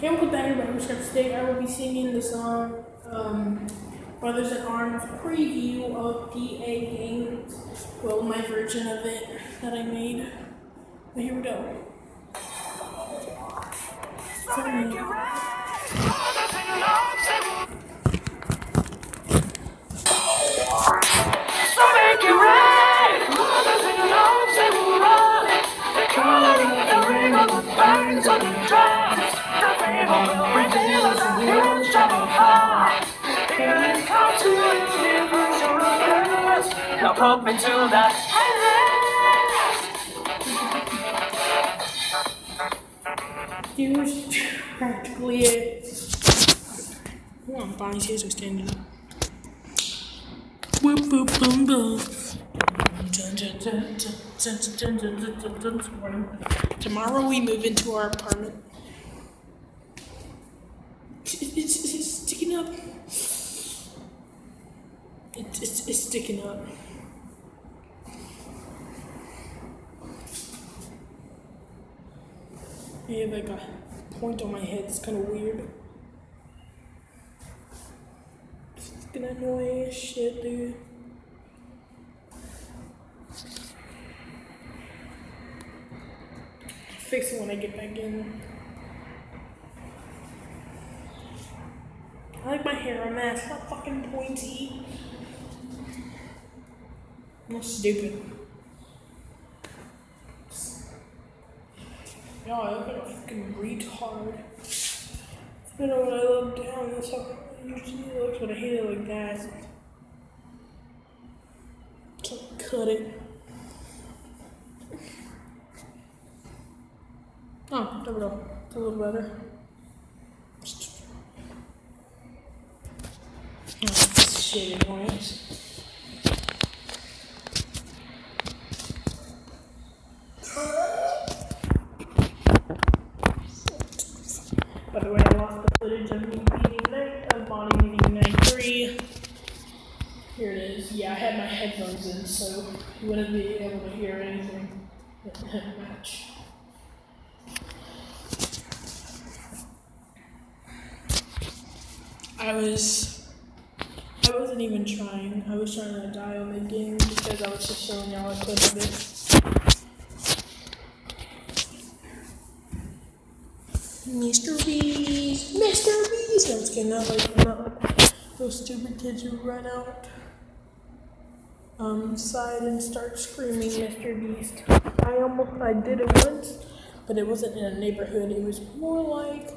Hey, welcome back to Barbershop Today I will be singing the song um, Brothers in Arms preview of DAGames. Well, my version of it that I made. But here we go. So, now pump into that Here's practically it. Oh, am buying scissors standing up. Boom, boom. Tomorrow we move into our apartment. Have like a point on my head. It's kind of weird. It's gonna annoy as shit, dude. Fix it when I get back in. I like my hair a mess. Not fucking pointy. Not stupid. No, I look like a fucking retard. It's better when I look down. That's how it usually looks, but I hate it like that. So cut it. Oh, there we go. It's a little better. Oh, shit annoyance. By the way, I lost the footage of me beating night of Bonnie beating night three. Here it is. Yeah, I had my headphones in, so you wouldn't be able to hear anything match. I was I wasn't even trying. I was trying to die on the game because I was just showing y'all a clip of it. Mr. Beast, Like, not like those stupid kids who run out um, side and start screaming, Mr. Beast. I almost, I did it once, but it wasn't in a neighborhood. It was more like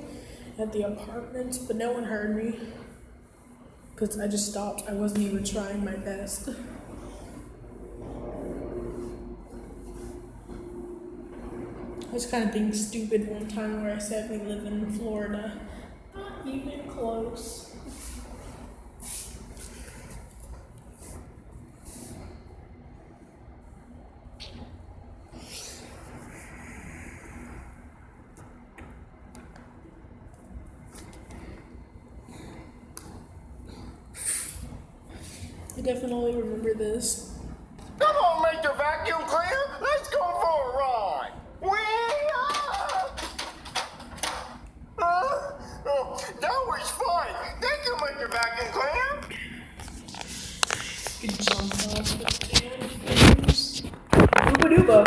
at the apartments, but no one heard me because I just stopped. I wasn't even trying my best. I was kind of being stupid one time where I said we live in Florida. Even close. I definitely remember this. Come on, Mr. Vacuum Cleaner. Let's go for a ride. Whee! Uh, oh, that was fun. Thank you, Mr. Vacuum Cleaner. Good jump off the damn things. Ooba dooba.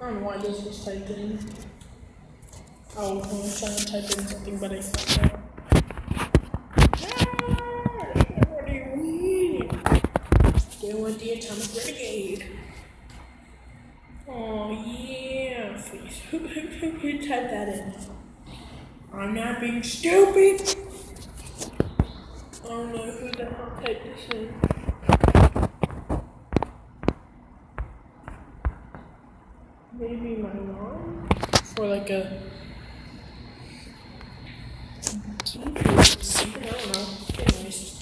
I don't know why this was typed in. Oh, I was trying to type in something, but I fucked up. Ah, What do you mean? Get with the atomic renegade. Oh yeah, please. Who, who, who typed that in? Being stupid. I don't know who the hell typed this in. Maybe my mom? For like a. I don't know. Anyways.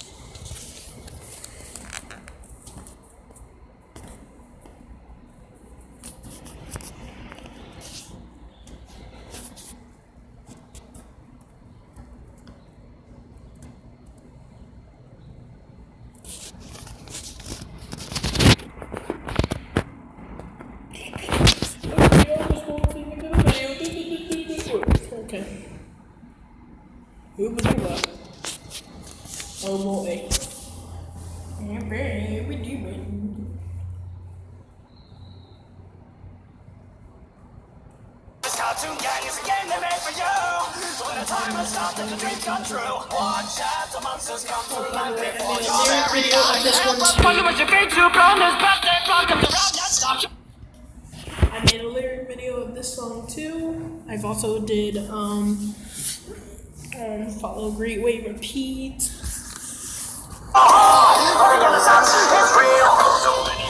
Ooba dooba. Oh boy. This cartoon gang is a game they made for you. So when the time has stopped and the dreams come true, watch as the monsters come to life before your Lyric very video of eyes. this one But wonder what your feet too brown is birthday clock comes around, that stops you. I made a lyric video of this song too. I've also did um, follow Great Way Repeat. Here real. So many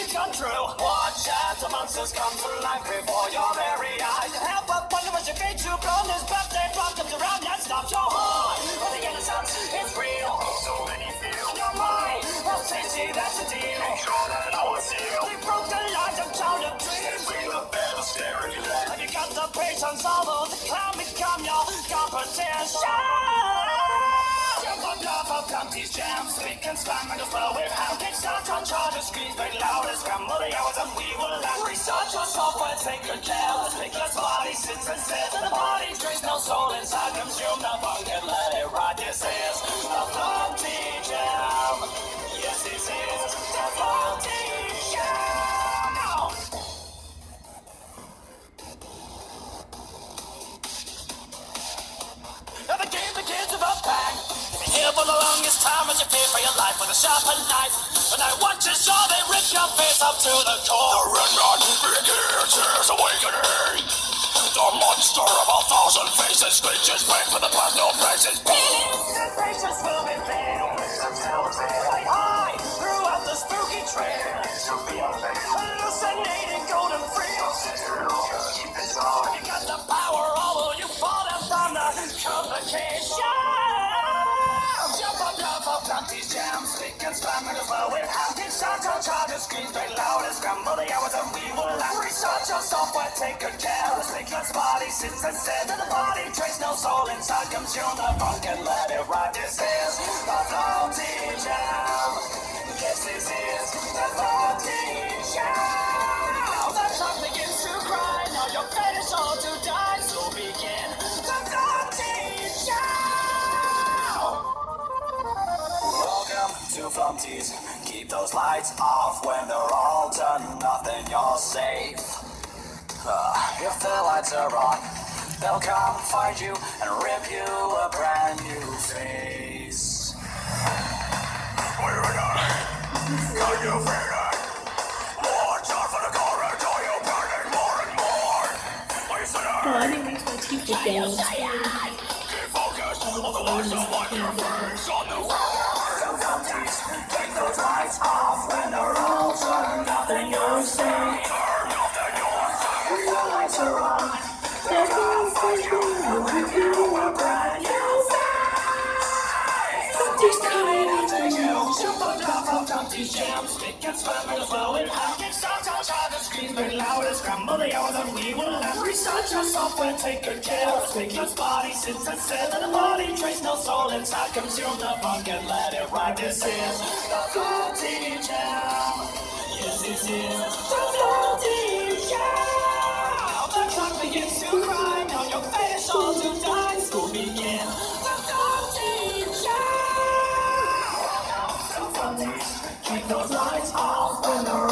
dreams come true, watch as the monsters come to life before your very eyes. You help but wonder what your feet too blown. This birthday clock comes around and stops your heart. But the innocence is real. So many feel your mind. Well, tasty, that's the deal. Make sure that I was you. We broke the lines of child of dreams. We the better you Have you got the patience, although the clown become your competition? Top of jams, speak and slam and flow with how they start on charges, screams very loud as scramble the hours and we will laugh. Research your software, take good care. The speaker's body sits and says, and the body drinks no soul inside, consume the funk and let it ride. This is the Dumpty Jam. Yes, this is the Dumpty Jam. Now the game begins with a bang. You've been here for the longest time as you pay for your life with a sharpened knife. And I watch as saw they rip your face up to the core. The red man begins his awakening. The monster of a thousand faces screeches pain for the past no faces. The jam, speak and slam and well with how can start your charges, screams very loud as scramble the hours and we will laugh. Research your software, take good care. The speaker's body sits and says that the body trace no soul inside, consume the funk and let it ride. This is the Dumpty Jam. Yes, this is the Dumpty Jam. Welcome to Flumpties. Keep those lights off when they're all done. Nothing, you're safe. Uh, if the lights are on, they'll come find you and rip you a brand new face. Where are you? Can you feel it? Watch for the corridor, you're burning more and more. Listen up. Oh, I think it makes my teeth look yellow. Keep focused on the lights of what your face on the world. Take those lights off when they're all done. Nothing you're saying. Nothing you're saying. The lights are on. They'll come for you. Give you a brand new. Dumpty's coming after you. Jump on top of Dumpty's jam. Stick and spam and flow and hack the screams very loud as the hours and we will laugh. Research your software, take good care. Speaker's body sits and says that the body trace no soul inside. Consume the funk and let it ride. This is the Dumpty Jam. Yes, this is the Dumpty Jam. The clock begins to cry. Now your fate is all to die. School begin. The Dumpty Jam. Keep those lights off when they're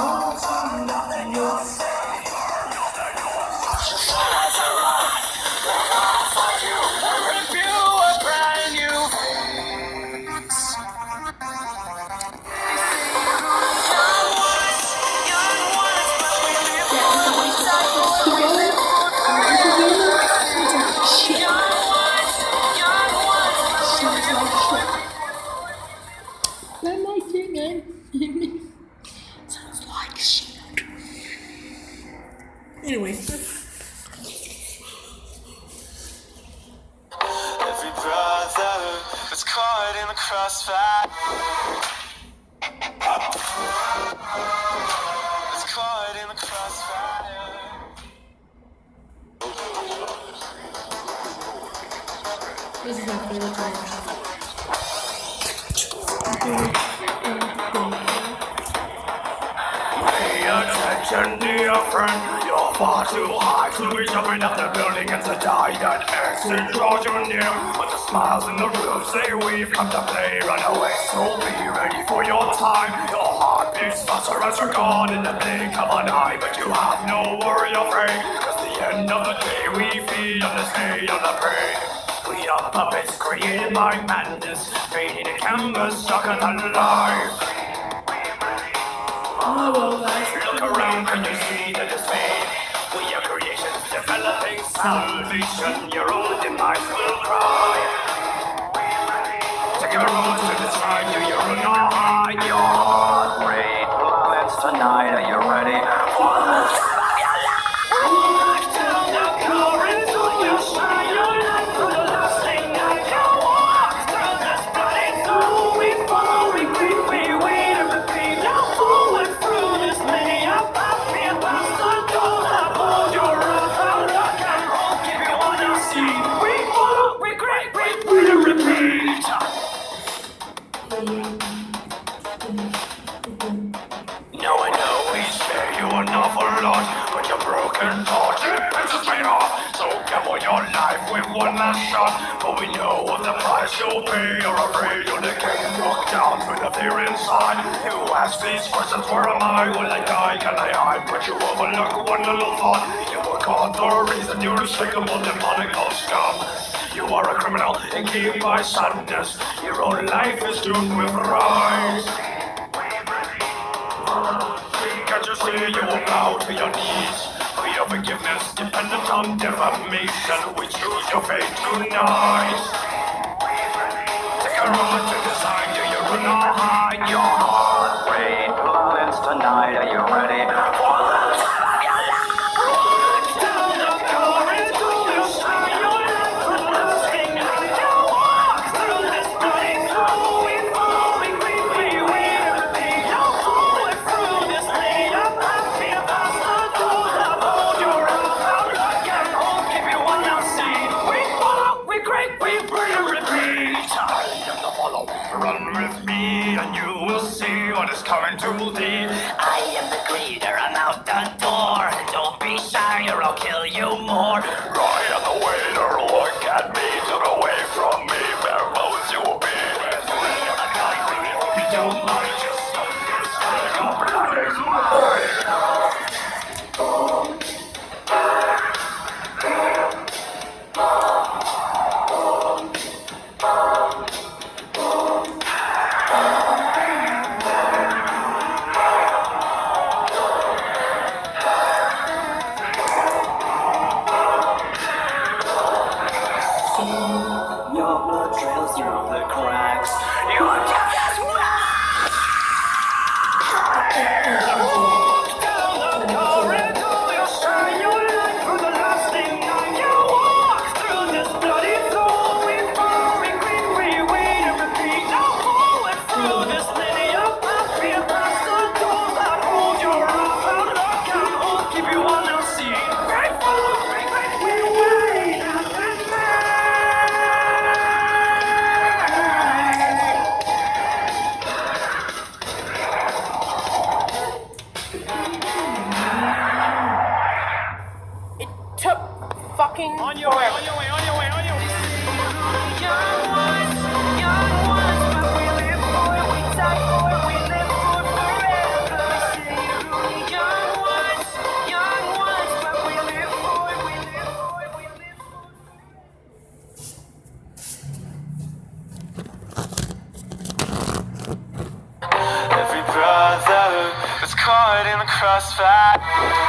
This is my favorite time. Pay attention, dear friend. You're far too high to be jumping out the building and to die. That exit draws you near. But the smiles in the room say we've come to play. Run away, so be ready for your time. Your heart beats faster as you're gone in the blink of an eye. But you have no worry or afraid. Cause the end of the day we feed on this day of the prey. Are puppets created by madness, fading a canvas, darker than life. Oh. Look around, can you see the dismay? We are creations developing salvation. Your own demise will cry. Take a road to the side, do you run or? Your rate plummets tonight. Are you say you an awful lot, but your broken heart it pisses me off. So gamble your life with one last shot, but we know what the price you'll pay. You're afraid you'll decay and walk down through the fear inside. You ask these questions, where am I? Will I die? Can I hide? But you overlook one little thought. You were caught for a reason. You're unshakable, demonical oh, scum. You are a criminal, engaged by sadness. Your own life is doomed with rise. Can't you will bow to your knees? For your forgiveness, dependent on defamation, we choose your fate tonight. Take a road to decide, do you run or hide? Hope you crossfire.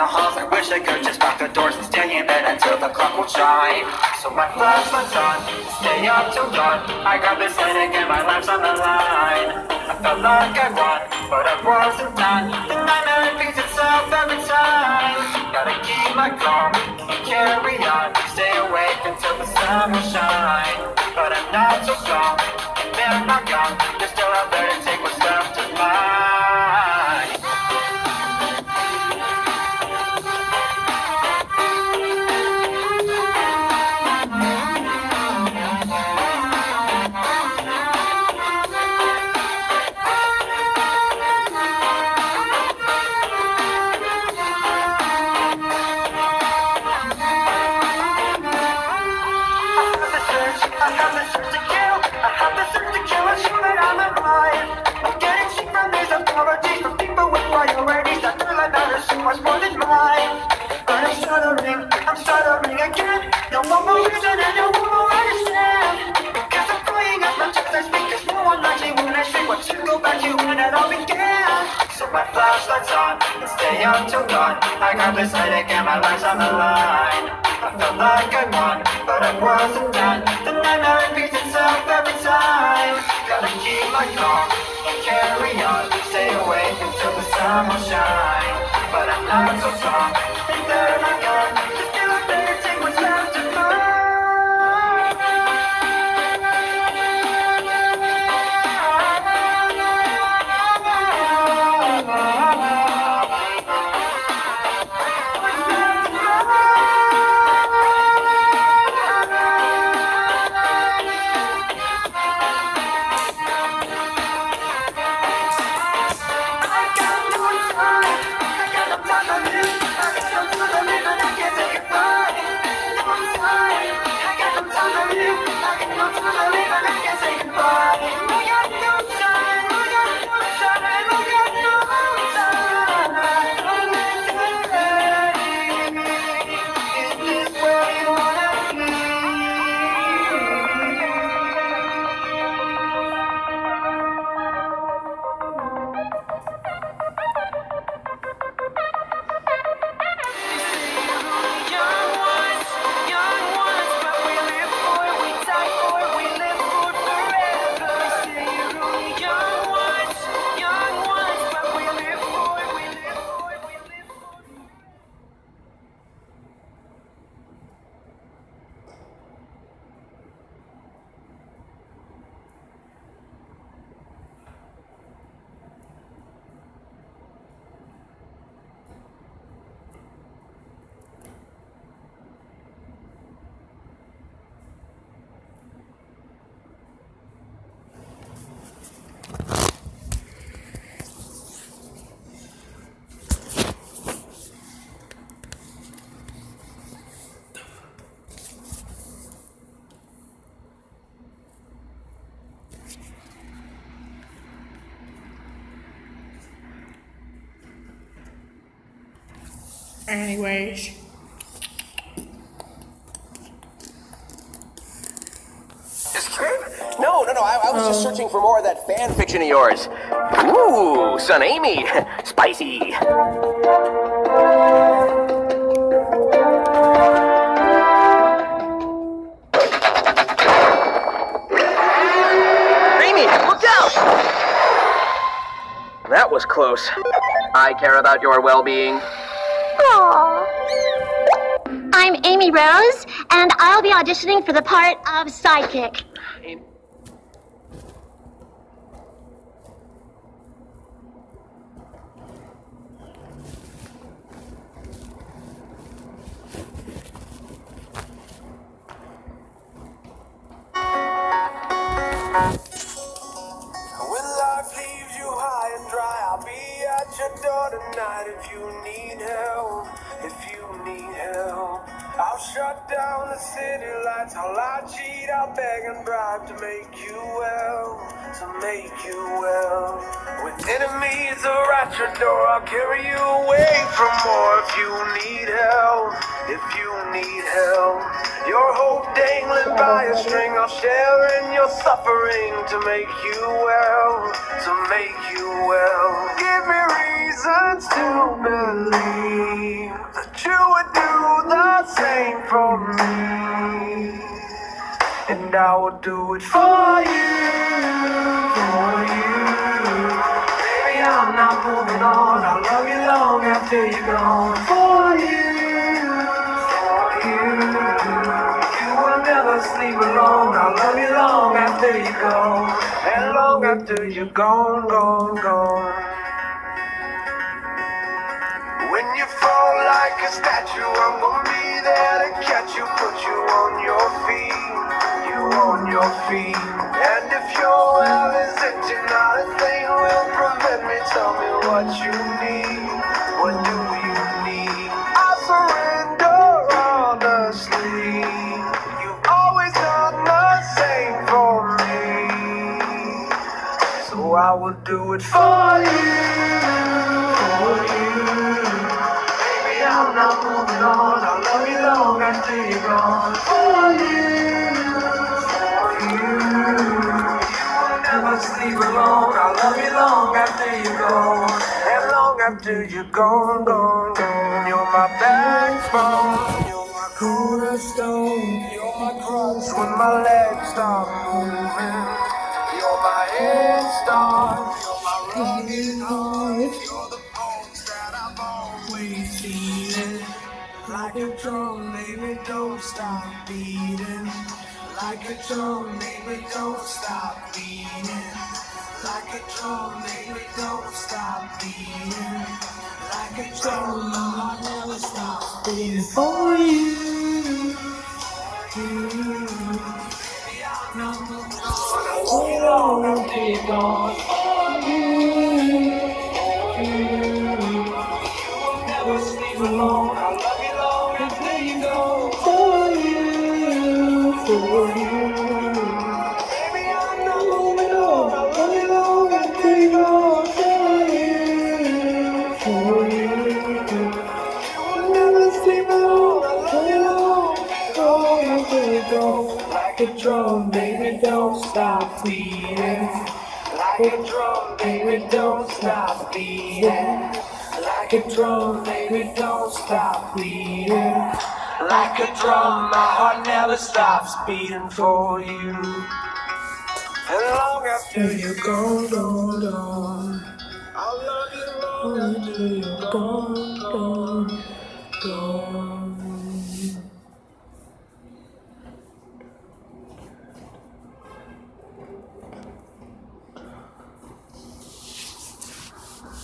The halls. I wish I could just lock the doors and stay in bed until the clock will chime. So my flashlight's on, stay up till dawn. I got this headache and my life's on the line. I felt like I won, but I wasn't done. The nightmare repeats itself every time. Gotta keep my calm, carry on, stay awake until the sun will shine. But I'm not so strong, and they're not gone. They're still out there to take I felt like I won, but I wasn't done. The nightmare itself every time. Gotta keep my calm and carry on. Stay awake until the sun will shine. But I'm not so strong, Anyways? No, no, no. I, I was just oh. searching for more of that fan fiction of yours. Ooh, son Amy. Spicy. Amy, look out! That was close. I care about your well I'm Amy Rose, and I'll be auditioning for the part of Sidekick. Tonight if you need help. If you need help, I'll shut down the city lights. I'll lie, cheat, I'll beg and bribe to make you well. to make you well. With enemies are at your door, I'll carry you away from more if you need help. If you need help, your hope dangling by a string, I'll share in your suffering to make you well. To make you well. Give me reasons to believe that you would do the same for me. And I will do it for you, for you. Baby, I'm not moving on. I'll love you long after you're gone. For you, for you. You will never sleep alone. I'll love you long after you're gone. And long after you're gone, gone, gone. Like a statue, I'm gonna be there to catch you, put you on your feet, you on your feet. And if your well is empty, not a thing will prevent me. Tell me what you need, what do you need? I surrender honestly. You've always done the same for me. So I will do it for you, after you're gone, gone, gone. You're my backbone. You're my cornerstone. You're my cross when my legs stop moving. You're my head start. You're my rugged heart. Like a drum, baby, don't stop beating. Like a drum, baby, don't stop beating. Like a drum, baby, don't stop beating. Like a drum, heart never stops beating for you. you. Baby, I'm not moving on. I won't be long after you're gone. Stop beating. Like a drum, baby, don't stop beating. Like a drum, baby, don't stop beating. Like a drum, my heart never stops beating for you. And long after you're gone, gone, gone. I'll love you long after you're gone,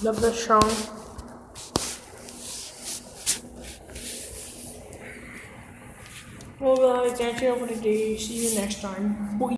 Love the song. Well guys, that's it for today. See you next time. Bye.